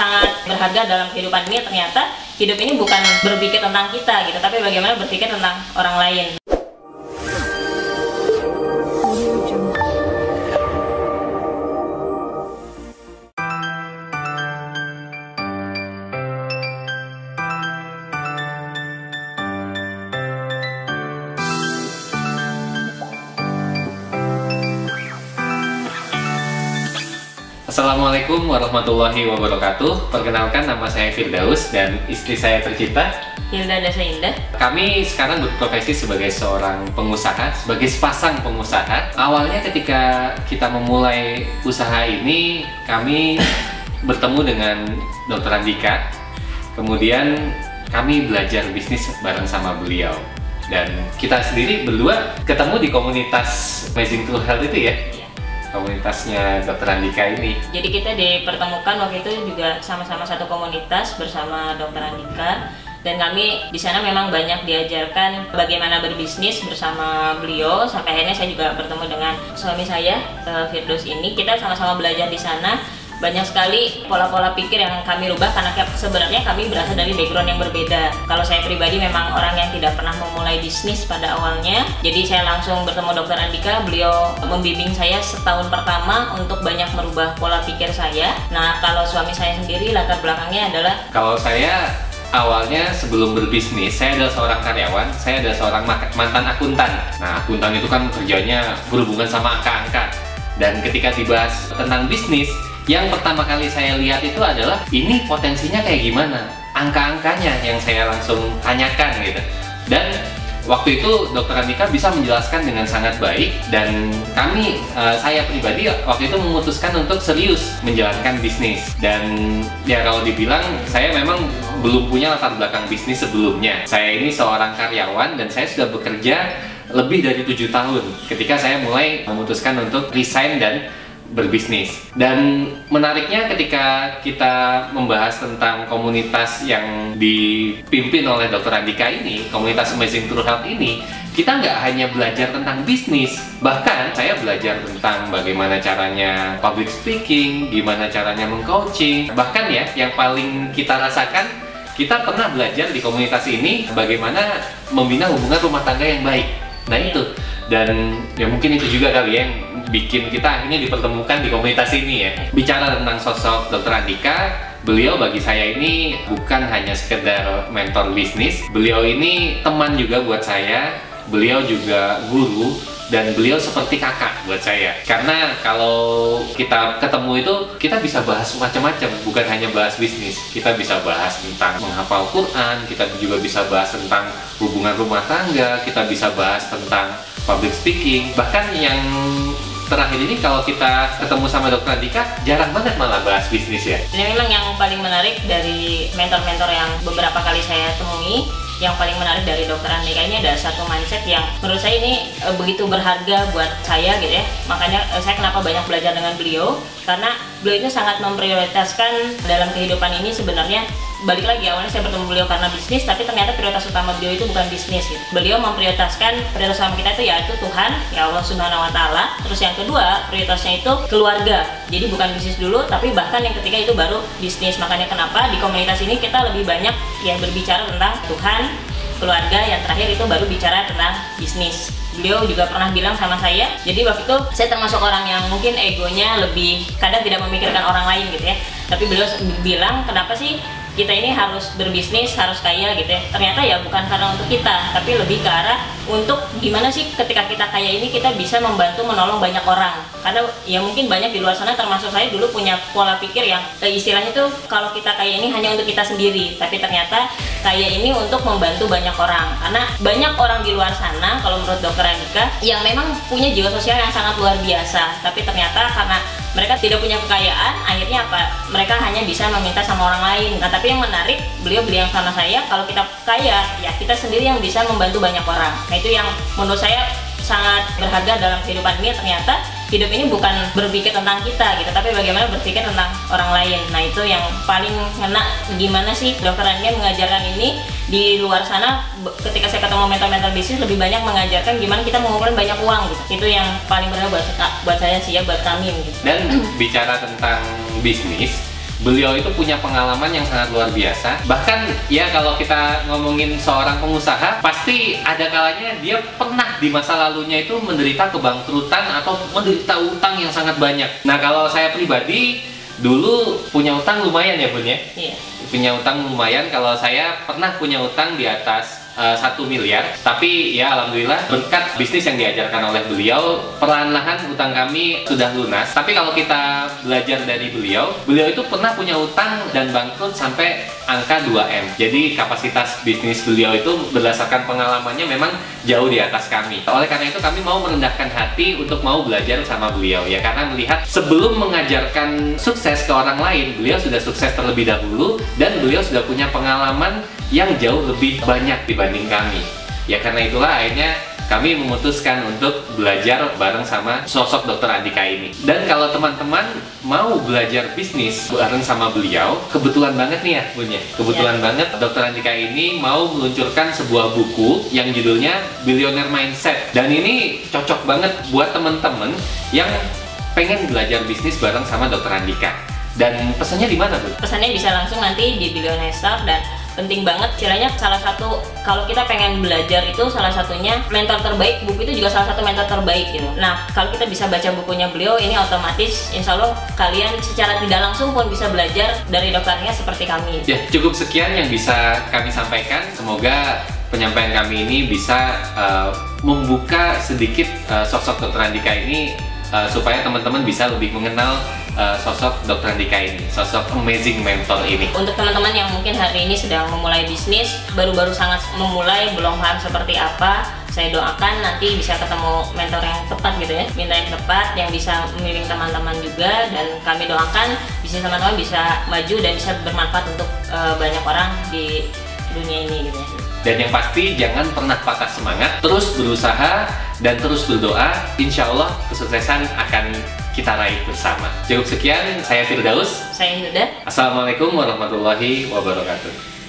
sangat berharga dalam kehidupan ini ternyata hidup ini bukan berpikir tentang kita gitu tapi bagaimana berpikir tentang orang lain Assalamualaikum warahmatullahi wabarakatuh. Perkenalkan nama saya Firdaus dan istri saya tercinta. Hilda Dasa Indah Kami sekarang berprofesi sebagai seorang pengusaha, sebagai sepasang pengusaha. Awalnya ketika kita memulai usaha ini, kami bertemu dengan Dr. Andika. Kemudian kami belajar bisnis bareng sama beliau. Dan kita sendiri berdua ketemu di komunitas Amazing to Health itu ya, komunitasnya Dr. Andika ini. Jadi kita dipertemukan waktu itu juga sama-sama satu komunitas bersama Dokter Andika dan kami di sana memang banyak diajarkan bagaimana berbisnis bersama beliau sampai akhirnya saya juga bertemu dengan suami saya eh, Firdaus ini kita sama-sama belajar di sana banyak sekali pola-pola pikir yang kami rubah karena sebenarnya kami berasal dari background yang berbeda. Kalau saya pribadi memang orang yang tidak pernah memulai bisnis pada awalnya, jadi saya langsung bertemu Dokter Andika. Beliau membimbing saya setahun pertama untuk banyak merubah pola pikir saya. Nah, kalau suami saya sendiri latar belakangnya adalah Kalau saya awalnya sebelum berbisnis, saya adalah seorang karyawan, saya adalah seorang mantan akuntan. Nah, akuntan itu kan kerjanya berhubungan sama angka-angka. Dan ketika dibahas tentang bisnis, yang pertama kali saya lihat itu adalah ini potensinya kayak gimana? Angka-angkanya yang saya langsung tanyakan gitu. Dan waktu itu Dokter Andika bisa menjelaskan dengan sangat baik dan kami eh, saya pribadi waktu itu memutuskan untuk serius menjalankan bisnis dan ya kalau dibilang saya memang belum punya latar belakang bisnis sebelumnya saya ini seorang karyawan dan saya sudah bekerja lebih dari tujuh tahun ketika saya mulai memutuskan untuk resign dan berbisnis dan menariknya ketika kita membahas tentang komunitas yang dipimpin oleh Dr. Andika ini komunitas Amazing True Health ini kita nggak hanya belajar tentang bisnis bahkan saya belajar tentang bagaimana caranya public speaking gimana caranya mengcoaching bahkan ya yang paling kita rasakan kita pernah belajar di komunitas ini bagaimana membina hubungan rumah tangga yang baik nah itu. Dan ya mungkin itu juga kali ya yang bikin kita akhirnya dipertemukan di komunitas ini ya. Bicara tentang sosok Dr. Andika beliau bagi saya ini bukan hanya sekedar mentor bisnis. Beliau ini teman juga buat saya. Beliau juga guru dan beliau seperti kakak buat saya. Karena kalau kita ketemu itu kita bisa bahas macam-macam. Bukan hanya bahas bisnis. Kita bisa bahas tentang menghafal Quran kita juga bisa bahas tentang hubungan rumah tangga kita bisa bahas tentang public speaking. Bahkan yang terakhir ini kalau kita ketemu sama dokter Andika jarang banget malah bahas bisnis ya. Ini memang yang paling menarik dari mentor-mentor yang beberapa kali saya temui yang paling menarik dari dokter Andika ini ada satu mindset yang menurut saya ini e, begitu berharga buat saya gitu ya. Makanya e, saya kenapa banyak belajar dengan beliau? Karena beliau itu sangat memprioritaskan dalam kehidupan ini sebenarnya balik lagi awalnya saya bertemu beliau karena bisnis tapi ternyata prioritas utama beliau itu bukan bisnis gitu. beliau memprioritaskan prioritas utama kita itu yaitu Tuhan ya Allah Subhanahu Wa Taala. Terus yang kedua prioritasnya itu keluarga. Jadi bukan bisnis dulu tapi bahkan yang ketiga itu baru bisnis. Makanya kenapa di komunitas ini kita lebih banyak yang berbicara tentang Tuhan keluarga yang terakhir itu baru bicara tentang bisnis beliau juga pernah bilang sama saya jadi waktu itu saya termasuk orang yang mungkin egonya lebih kadang tidak memikirkan orang lain gitu ya. Tapi beliau bilang kenapa sih kita ini harus berbisnis harus kaya gitu ya. Ternyata ya bukan karena untuk kita tapi lebih ke arah untuk gimana sih ketika kita kaya ini kita bisa membantu menolong banyak orang. Karena ya mungkin banyak di luar sana termasuk saya dulu punya pola pikir yang eh, istilahnya tuh kalau kita kaya ini hanya untuk kita sendiri tapi ternyata kaya ini untuk membantu banyak orang. Karena banyak orang di luar sana kalau menurut dokter Andika yang memang punya jiwa sosial yang sangat luar biasa tapi ternyata karena mereka tidak punya kekayaan akhirnya apa? Mereka hanya bisa meminta sama orang lain. Nah tapi yang menarik beliau bilang sama saya kalau kita kaya ya kita sendiri yang bisa membantu banyak orang. Nah itu yang menurut saya sangat berharga dalam kehidupan ini. Ternyata hidup ini bukan berpikir tentang kita gitu tapi bagaimana berpikir tentang orang lain. Nah itu yang paling ngena gimana sih dokter Ania mengajarkan ini di luar sana? Ketika saya ketemu mentor-mentor bisnis lebih banyak mengajarkan gimana kita mengumpulkan banyak uang gitu. Itu yang paling berharga buat, buat saya sih ya buat kami gitu. Dan bicara tentang bisnis, beliau itu punya pengalaman yang sangat luar biasa. Bahkan ya kalau kita ngomongin seorang pengusaha, pasti ada kalanya dia pernah di masa lalunya itu menderita kebangkrutan atau menderita utang yang sangat banyak. Nah kalau saya pribadi dulu punya utang lumayan ya bun ya? Iya. Punya utang lumayan. Kalau saya pernah punya utang di atas satu miliar. Tapi ya alhamdulillah berkat bisnis yang diajarkan oleh beliau perlahan-lahan utang kami sudah lunas. Tapi kalau kita belajar dari beliau beliau itu pernah punya utang dan bangkrut sampai angka 2M jadi kapasitas bisnis beliau itu berdasarkan pengalamannya memang jauh di atas kami. Oleh karena itu kami mau merendahkan hati untuk mau belajar sama beliau ya. Karena melihat sebelum mengajarkan sukses ke orang lain beliau sudah sukses terlebih dahulu dan beliau sudah punya pengalaman yang jauh lebih banyak dibanding kami. Ya karena itulah akhirnya kami memutuskan untuk belajar bareng sama sosok dokter Andika ini. Dan kalau teman-teman mau belajar bisnis bareng sama beliau, kebetulan banget nih ya Bun ya. Kebetulan ya. banget dokter Andika ini mau meluncurkan sebuah buku yang judulnya Billionaire Mindset. Dan ini cocok banget buat teman-teman yang pengen belajar bisnis bareng sama dokter Andika. Dan pesannya di mana, Bu? Pesannya bisa langsung nanti di Billionaire Star dan penting banget. Kiranya salah satu kalau kita pengen belajar itu salah satunya mentor terbaik buku itu juga salah satu mentor terbaik gitu. Nah kalau kita bisa baca bukunya beliau ini otomatis insya Allah kalian secara tidak langsung pun bisa belajar dari dokternya seperti kami. Ya cukup sekian yang bisa kami sampaikan. Semoga penyampaian kami ini bisa uh, membuka sedikit uh, sosok dokter Andika ini uh, supaya teman-teman bisa lebih mengenal uh, sosok Dr. Andika ini, sosok amazing mentor ini. Untuk teman-teman yang mungkin hari ini sedang memulai bisnis, baru-baru sangat memulai, belum paham seperti apa, saya doakan nanti bisa ketemu mentor yang tepat gitu ya, minta yang tepat, yang bisa membimbing teman-teman juga, dan kami doakan bisnis teman-teman bisa maju dan bisa bermanfaat untuk uh, banyak orang di dunia ini gitu ya. Dan yang pasti jangan pernah patah semangat, terus berusaha dan terus berdoa, insya Allah kesuksesan akan kita raih bersama. Cukup sekian, saya Firdaus. Saya Hilda. Assalamualaikum warahmatullahi wabarakatuh.